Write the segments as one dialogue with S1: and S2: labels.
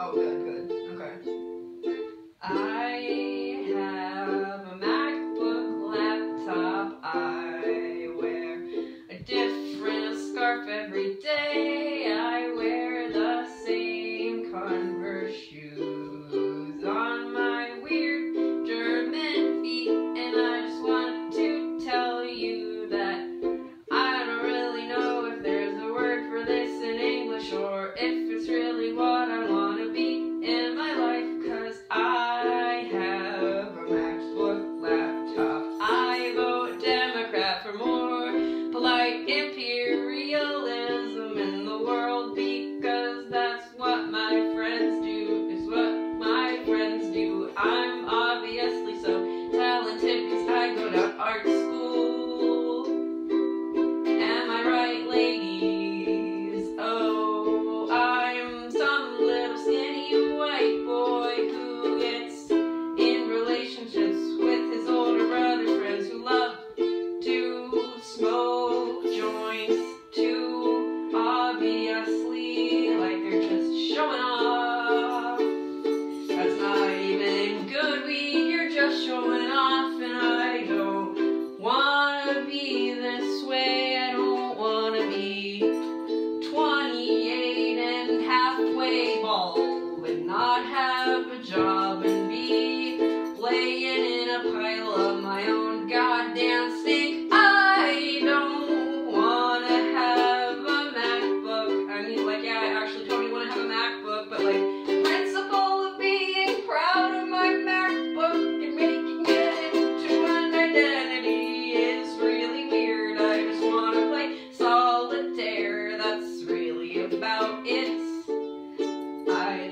S1: Oh, good, good. Okay.
S2: I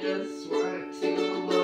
S2: just want to